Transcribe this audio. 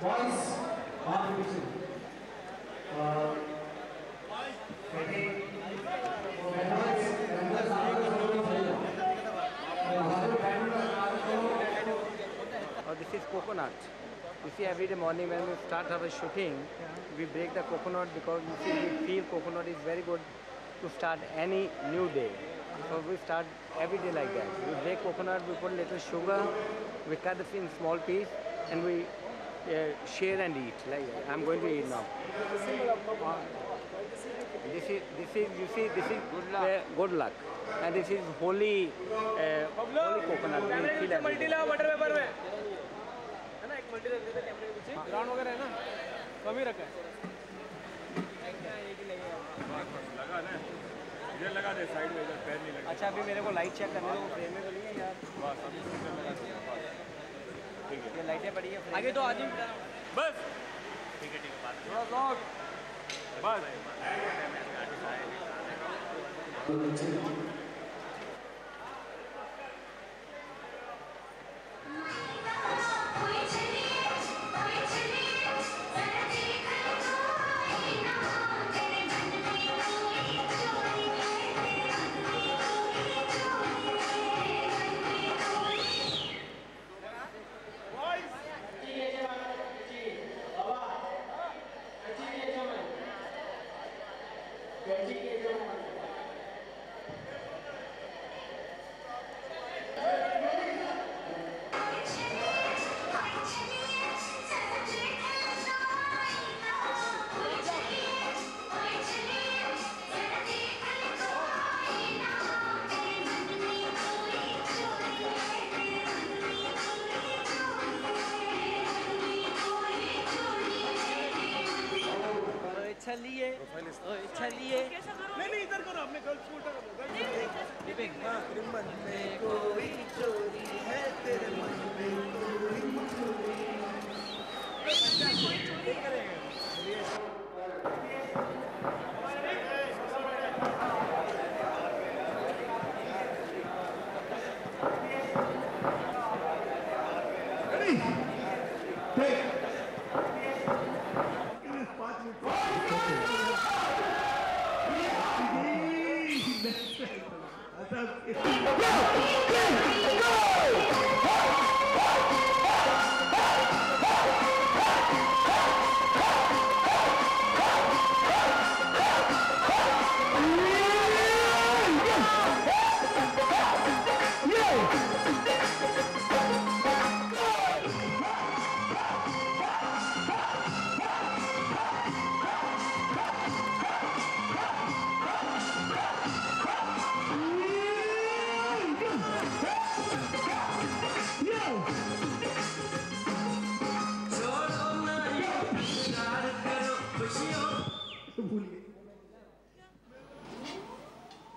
boys competition. Uh, Oh, this is coconut. You see, every day morning when we start our shooting, we break the coconut because you see, we feel coconut is very good to start any new day. So we start every day like that. We break coconut, we put little sugar, we cut this in small piece, and we uh, share and eat like that. I'm going to eat now. This is this is you see this is good luck, uh, good luck. and this is holy uh, holy coconut. We feel every multi day. ला butter paper में है ना एक multi रख देते कैमरे के पीछे ग्राउंड वगैरह है ना कम ही रखा है लगा ना इधर लगा दे साइड में इधर पैर नहीं लगा अच्छा अभी मेरे को लाइट चेक करने दो फ्रेम में तो नहीं है यार बस अभी इधर लगा दिया बस ये लाइटें पड़ी है आगे तो आदमी बस। ठीक है ठीक है बात बस। dedicated चलिए Go! Go! Go!